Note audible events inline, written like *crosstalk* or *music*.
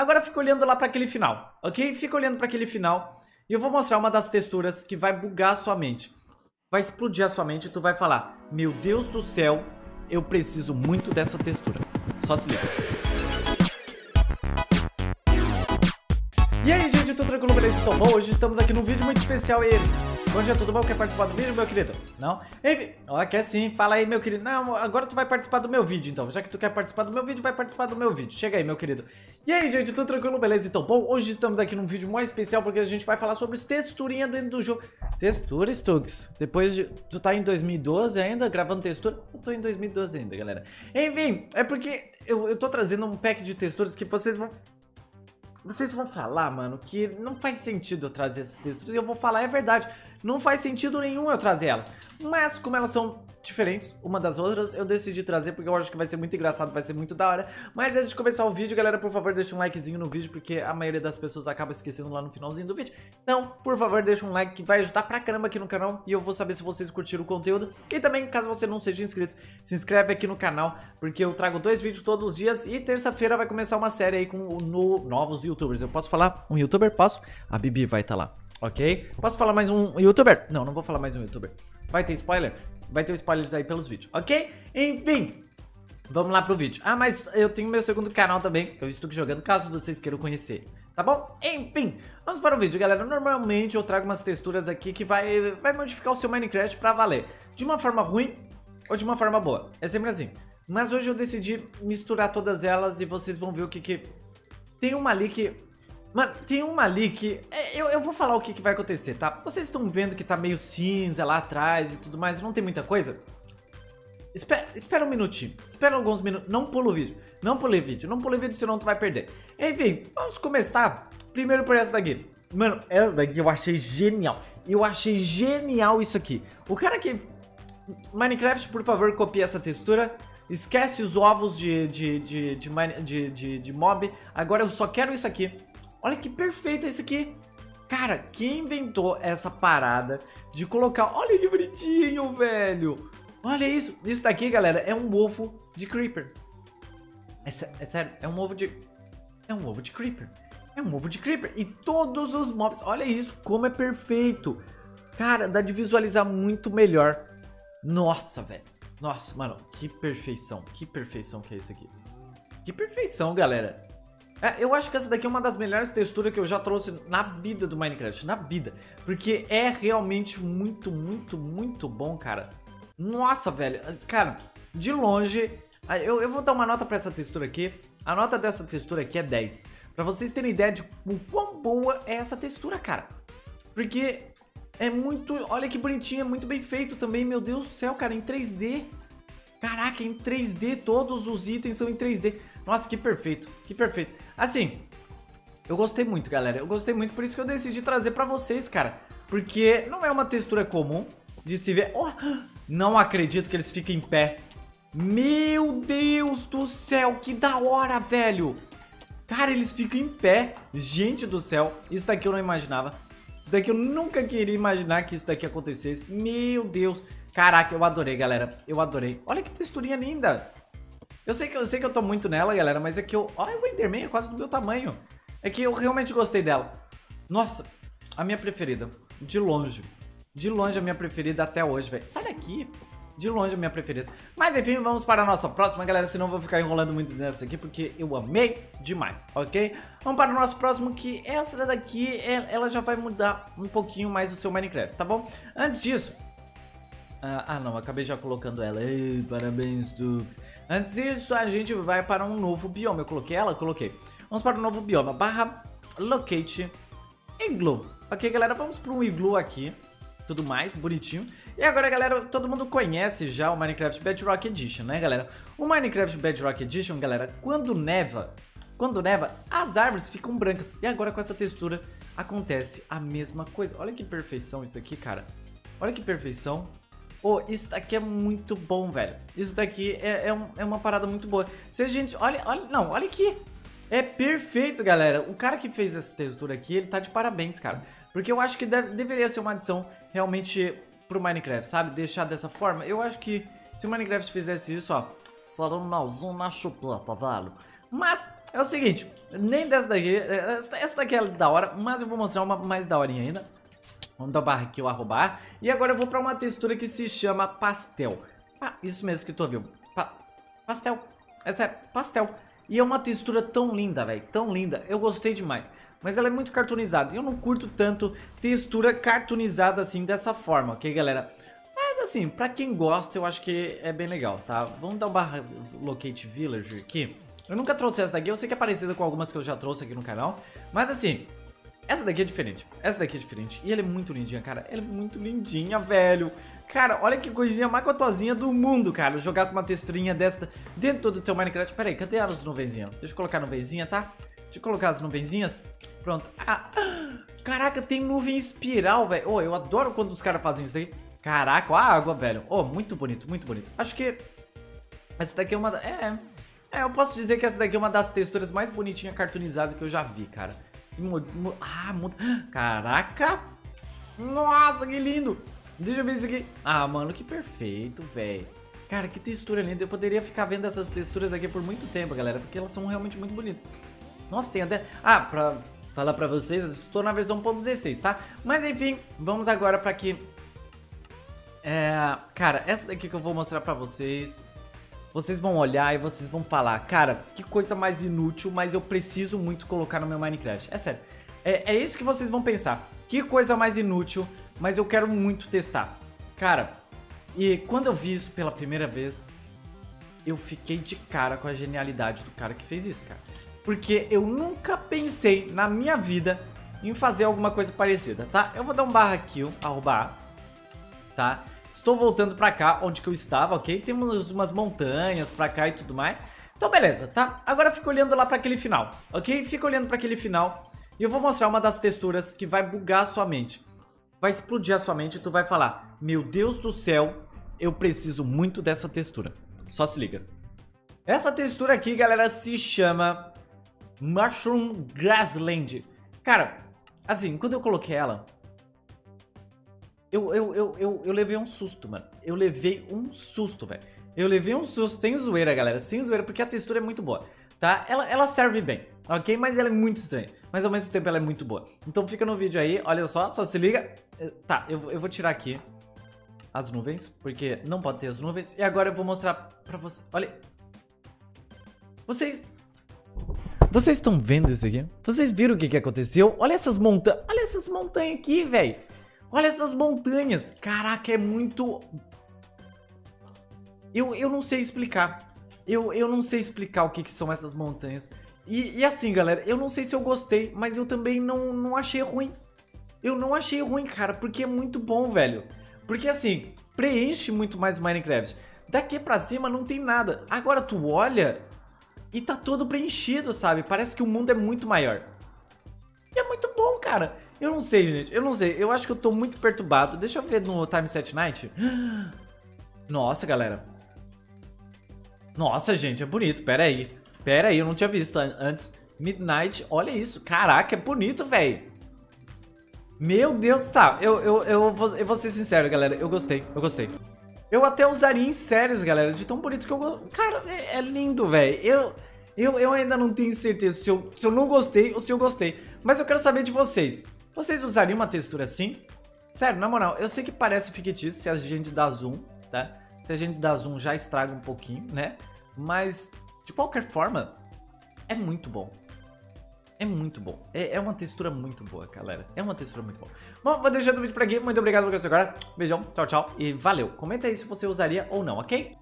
Agora fica olhando lá para aquele final, ok? Fica olhando para aquele final e eu vou mostrar uma das texturas que vai bugar a sua mente. Vai explodir a sua mente e tu vai falar, meu Deus do céu, eu preciso muito dessa textura. Só se liga. E aí, gente, tudo tranquilo? Beleza? Então, bom, hoje estamos aqui num vídeo muito especial e. Bom dia, tudo bom? Quer participar do vídeo, meu querido? Não? Enfim, ó, quer sim. Fala aí, meu querido. Não, agora tu vai participar do meu vídeo, então. Já que tu quer participar do meu vídeo, vai participar do meu vídeo. Chega aí, meu querido. E aí, gente, tudo tranquilo? Beleza? Então, bom, hoje estamos aqui num vídeo mais especial porque a gente vai falar sobre texturinha dentro do jogo. Textura, Stugs. Depois de... Tu tá em 2012 ainda, gravando textura? Eu tô em 2012 ainda, galera. Enfim, é porque eu, eu tô trazendo um pack de texturas que vocês vão vocês vão falar, mano, que não faz sentido eu trazer essas texturas. E eu vou falar, é verdade. Não faz sentido nenhum eu trazer elas. Mas como elas são diferentes uma das outras, eu decidi trazer porque eu acho que vai ser muito engraçado, vai ser muito da hora. Mas antes de começar o vídeo, galera, por favor, deixa um likezinho no vídeo, porque a maioria das pessoas acaba esquecendo lá no finalzinho do vídeo. Então, por favor, deixa um like que vai ajudar pra caramba aqui no canal e eu vou saber se vocês curtiram o conteúdo. E também, caso você não seja inscrito, se inscreve aqui no canal, porque eu trago dois vídeos todos os dias e terça-feira vai começar uma série aí com no, novos youtubers. Eu posso falar um youtuber? Posso? A Bibi vai estar tá lá ok? Posso falar mais um youtuber? Não, não vou falar mais um youtuber. Vai ter spoiler? Vai ter spoilers aí pelos vídeos, ok? Enfim, vamos lá pro vídeo. Ah, mas eu tenho meu segundo canal também, que eu estou jogando, caso vocês queiram conhecer. Tá bom? Enfim, vamos para o vídeo, galera. Normalmente eu trago umas texturas aqui que vai, vai modificar o seu Minecraft pra valer. De uma forma ruim ou de uma forma boa. É sempre assim. Mas hoje eu decidi misturar todas elas e vocês vão ver o que que... Tem uma ali que Mano, tem uma ali que... É, eu, eu vou falar o que, que vai acontecer, tá? Vocês estão vendo que tá meio cinza lá atrás e tudo mais, não tem muita coisa? Espera, espera um minutinho, espera alguns minutos, não pula o vídeo, não pule vídeo, não pule vídeo senão tu vai perder. Enfim, vamos começar primeiro por essa daqui. Mano, essa daqui eu achei genial, eu achei genial isso aqui. O cara que... Minecraft, por favor, copie essa textura, esquece os ovos de, de, de, de, de, de, de mob, agora eu só quero isso aqui. Olha que perfeito esse aqui. Cara, quem inventou essa parada de colocar... Olha que bonitinho, velho. Olha isso. Isso daqui, galera, é um ovo de Creeper. É, é sério, é um ovo de... É um ovo de Creeper. É um ovo de Creeper. E todos os mobs... Olha isso, como é perfeito. Cara, dá de visualizar muito melhor. Nossa, velho. Nossa, mano, que perfeição. Que perfeição que é isso aqui. Que perfeição, galera. É, eu acho que essa daqui é uma das melhores texturas que eu já trouxe na vida do Minecraft, na vida. Porque é realmente muito, muito, muito bom, cara. Nossa, velho. Cara, de longe, eu, eu vou dar uma nota pra essa textura aqui. A nota dessa textura aqui é 10. Pra vocês terem ideia de o quão boa é essa textura, cara. Porque é muito... Olha que bonitinho, é muito bem feito também. Meu Deus do céu, cara, em 3D. Caraca, em 3D, todos os itens são em 3D. Nossa, que perfeito, que perfeito. Assim, eu gostei muito, galera. Eu gostei muito, por isso que eu decidi trazer pra vocês, cara. Porque não é uma textura comum de se ver... Oh, não acredito que eles fiquem em pé. Meu Deus do céu, que da hora, velho. Cara, eles ficam em pé. Gente do céu, isso daqui eu não imaginava. Isso daqui eu nunca queria imaginar que isso daqui acontecesse. Meu Deus. Caraca, eu adorei, galera. Eu adorei. Olha que texturinha linda. Eu sei que eu sei que eu tô muito nela, galera, mas é que eu... Olha, o Enderman é quase do meu tamanho. É que eu realmente gostei dela. Nossa, a minha preferida. De longe. De longe a minha preferida até hoje, velho. Sai daqui. De longe a minha preferida. Mas enfim, vamos para a nossa próxima, galera. Senão eu vou ficar enrolando muito nessa aqui, porque eu amei demais, ok? Vamos para o nosso próximo, que essa daqui, é, ela já vai mudar um pouquinho mais o seu Minecraft, tá bom? Antes disso, ah, ah, não, acabei já colocando ela. Ei, parabéns, Dux. Antes disso, a gente vai para um novo bioma. Eu coloquei ela? Coloquei. Vamos para o um novo bioma. Barra locate igloo. Ok, galera, vamos para um igloo aqui. Tudo mais, bonitinho. E agora, galera, todo mundo conhece já o Minecraft Bedrock Edition, né, galera? O Minecraft Bedrock Edition, galera, quando neva, quando neva, as árvores ficam brancas. E agora com essa textura acontece a mesma coisa. Olha que perfeição isso aqui, cara. Olha que perfeição. Pô, isso daqui é muito bom, velho. Isso daqui é, é, um, é, uma parada muito boa. Se a gente... Olha, olha... Não, olha aqui. É perfeito, galera. O cara que fez essa textura aqui, ele tá de parabéns, cara. Porque eu acho que deve, deveria ser uma adição realmente pro Minecraft, sabe? Deixar dessa forma. Eu acho que se o Minecraft fizesse isso, ó... Sarão na zona chupeta, velho. Mas é o seguinte, nem dessa daqui, é, essa daqui é da hora, mas eu vou mostrar uma mais da horinha ainda. Vamos dar barra aqui, o arrobar. E agora eu vou pra uma textura que se chama pastel. Ah, isso mesmo que tu ouviu. Pa pastel. É pastel. E é uma textura tão linda, velho. Tão linda. Eu gostei demais. Mas ela é muito cartoonizada. Eu não curto tanto textura cartoonizada assim, dessa forma, ok, galera? Mas assim, pra quem gosta, eu acho que é bem legal, tá? Vamos dar o barra locate villager aqui. Eu nunca trouxe essa daqui, eu sei que é parecida com algumas que eu já trouxe aqui no canal. Mas assim, essa daqui é diferente. Essa daqui é diferente. E ela é muito lindinha, cara. Ela é muito lindinha, velho. Cara, olha que coisinha mais gostosinha do mundo, cara. Jogar com uma texturinha dessa dentro do teu Minecraft. Pera aí, cadê as nuvenzinhas? Deixa eu colocar nuvenzinha, tá? Deixa eu colocar as nuvenzinhas. Pronto. Ah, *gasps* caraca, tem nuvem espiral, velho. Oh, eu adoro quando os caras fazem isso aí. Caraca, a água, velho. Oh, muito bonito, muito bonito. Acho que essa daqui é uma... É, é, eu posso dizer que essa daqui é uma das texturas mais bonitinhas cartoonizadas que eu já vi, cara. Ah, muda. Caraca! Nossa, que lindo! Deixa eu ver isso aqui. Ah, mano, que perfeito, velho. Cara, que textura linda. Eu poderia ficar vendo essas texturas aqui por muito tempo, galera, porque elas são realmente muito bonitas. Nossa, tem até... Ah, pra falar pra vocês, estou na versão 1.16, tá? Mas enfim, vamos agora pra aqui. É... Cara, essa daqui que eu vou mostrar pra vocês vocês vão olhar e vocês vão falar, cara, que coisa mais inútil, mas eu preciso muito colocar no meu Minecraft. É sério. É, é isso que vocês vão pensar. Que coisa mais inútil, mas eu quero muito testar. Cara, e quando eu vi isso pela primeira vez, eu fiquei de cara com a genialidade do cara que fez isso, cara. Porque eu nunca pensei na minha vida em fazer alguma coisa parecida, tá? Eu vou dar um barra kill, arroba A, tá? Estou voltando pra cá, onde que eu estava, ok? Temos umas montanhas pra cá e tudo mais. Então, beleza, tá? Agora fica olhando lá pra aquele final, ok? Fica olhando pra aquele final e eu vou mostrar uma das texturas que vai bugar a sua mente. Vai explodir a sua mente e tu vai falar, meu Deus do céu, eu preciso muito dessa textura. Só se liga. Essa textura aqui, galera, se chama Mushroom Grassland. Cara, assim, quando eu coloquei ela, eu, eu, eu, eu, eu levei um susto, mano. Eu levei um susto, velho. Eu levei um susto, sem zoeira, galera. Sem zoeira, porque a textura é muito boa, tá? Ela, ela serve bem, ok? Mas ela é muito estranha. Mas ao mesmo tempo ela é muito boa. Então fica no vídeo aí, olha só, só se liga. Eh, tá, eu, eu vou tirar aqui as nuvens, porque não pode ter as nuvens. E agora eu vou mostrar pra vocês. Olha. Vocês... Vocês estão vendo isso aqui? Vocês viram o que, que aconteceu? Olha essas montanhas. Olha essas montanhas aqui, velho. Olha essas montanhas. Caraca, é muito... Eu, eu não sei explicar. Eu, eu não sei explicar o que, que são essas montanhas. E, e, assim, galera, eu não sei se eu gostei, mas eu também não, não achei ruim. Eu não achei ruim, cara, porque é muito bom, velho. Porque assim, preenche muito mais o Minecraft. Daqui pra cima não tem nada. Agora tu olha e tá todo preenchido, sabe? Parece que o mundo é muito maior. Cara. Eu não sei, gente. Eu não sei. Eu acho que eu tô muito perturbado. Deixa eu ver no Time Set Night. *gasps* Nossa, galera. Nossa, gente, é bonito. Pera aí. Pera aí, eu não tinha visto antes. Midnight, olha isso. Caraca, é bonito, velho. Meu Deus, tá. Eu, eu, eu, vou, eu vou ser sincero, galera. Eu gostei, eu gostei. Eu até usaria em séries, galera, de tão bonito que eu. Cara, é, é lindo, velho. Eu, eu, eu ainda não tenho certeza se eu, se eu não gostei ou se eu gostei. Mas eu quero saber de vocês. Vocês usariam uma textura assim? Sério, na moral, eu sei que parece fictício se a gente dá zoom, tá? Se a gente dá zoom já estraga um pouquinho, né? Mas, de qualquer forma, é muito bom. É muito bom. É, é, uma textura muito boa, galera. É uma textura muito boa. Bom, vou deixando o vídeo por aqui. Muito obrigado por assistir agora. Beijão, tchau, tchau e valeu. Comenta aí se você usaria ou não, ok?